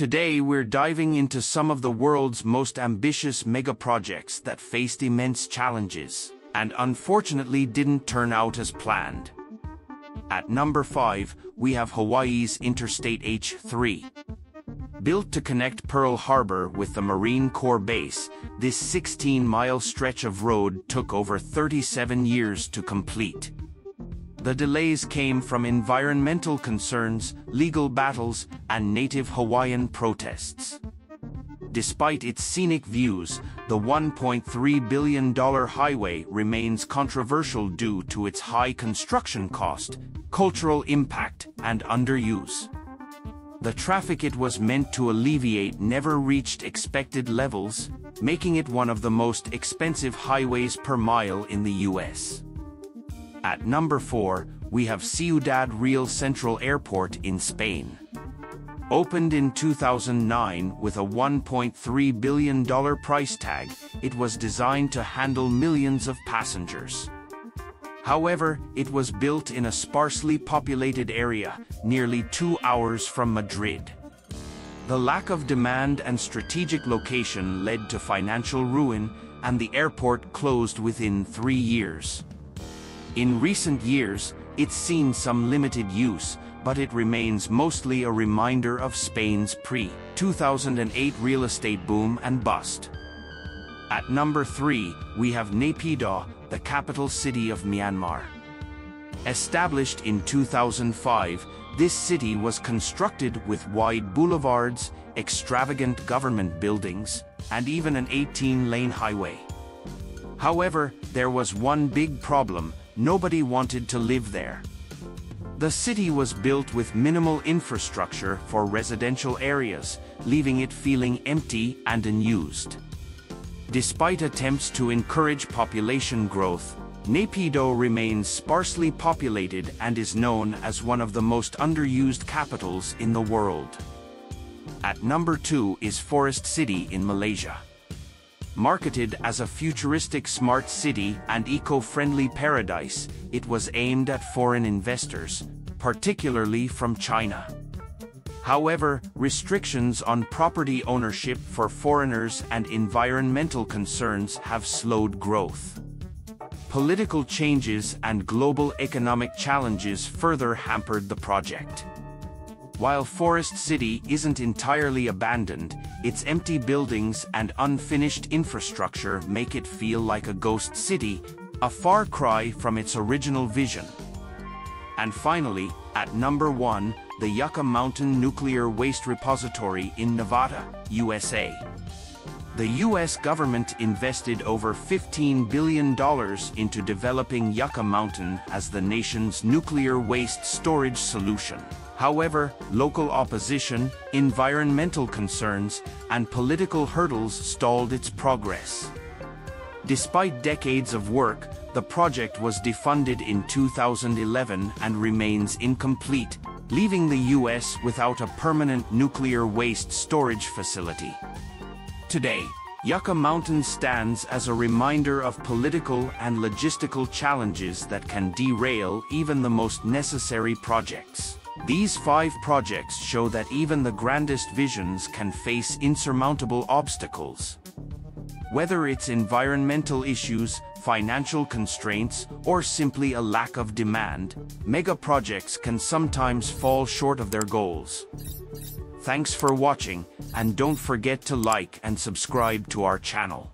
Today we're diving into some of the world's most ambitious mega projects that faced immense challenges and unfortunately didn't turn out as planned. At number 5, we have Hawaii's Interstate H3. Built to connect Pearl Harbor with the Marine Corps base, this 16-mile stretch of road took over 37 years to complete. The delays came from environmental concerns, legal battles, and native Hawaiian protests. Despite its scenic views, the $1.3 billion highway remains controversial due to its high construction cost, cultural impact, and underuse. The traffic it was meant to alleviate never reached expected levels, making it one of the most expensive highways per mile in the US. At number 4, we have Ciudad Real Central Airport in Spain. Opened in 2009 with a $1.3 billion price tag, it was designed to handle millions of passengers. However, it was built in a sparsely populated area, nearly two hours from Madrid. The lack of demand and strategic location led to financial ruin, and the airport closed within three years. In recent years, it's seen some limited use, but it remains mostly a reminder of Spain's pre-2008 real estate boom and bust. At number 3, we have Naypyidaw, the capital city of Myanmar. Established in 2005, this city was constructed with wide boulevards, extravagant government buildings, and even an 18-lane highway. However, there was one big problem, nobody wanted to live there. The city was built with minimal infrastructure for residential areas, leaving it feeling empty and unused. Despite attempts to encourage population growth, Naypyidaw remains sparsely populated and is known as one of the most underused capitals in the world. At number 2 is Forest City in Malaysia. Marketed as a futuristic smart city and eco-friendly paradise, it was aimed at foreign investors, particularly from China. However, restrictions on property ownership for foreigners and environmental concerns have slowed growth. Political changes and global economic challenges further hampered the project. While Forest City isn't entirely abandoned, its empty buildings and unfinished infrastructure make it feel like a ghost city, a far cry from its original vision. And finally, at number 1, the Yucca Mountain Nuclear Waste Repository in Nevada, USA. The US government invested over $15 billion into developing Yucca Mountain as the nation's nuclear waste storage solution. However, local opposition, environmental concerns, and political hurdles stalled its progress. Despite decades of work, the project was defunded in 2011 and remains incomplete, leaving the US without a permanent nuclear waste storage facility. Today, Yucca Mountain stands as a reminder of political and logistical challenges that can derail even the most necessary projects. These five projects show that even the grandest visions can face insurmountable obstacles. Whether it's environmental issues, financial constraints, or simply a lack of demand, mega projects can sometimes fall short of their goals. Thanks for watching, and don't forget to like and subscribe to our channel.